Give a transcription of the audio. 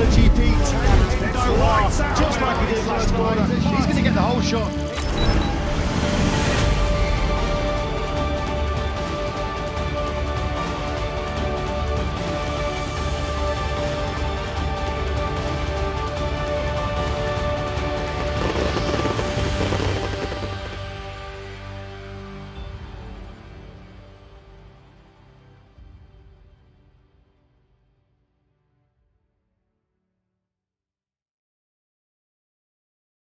MotoGP, no, just like he did last corner. He's going to get the whole shot.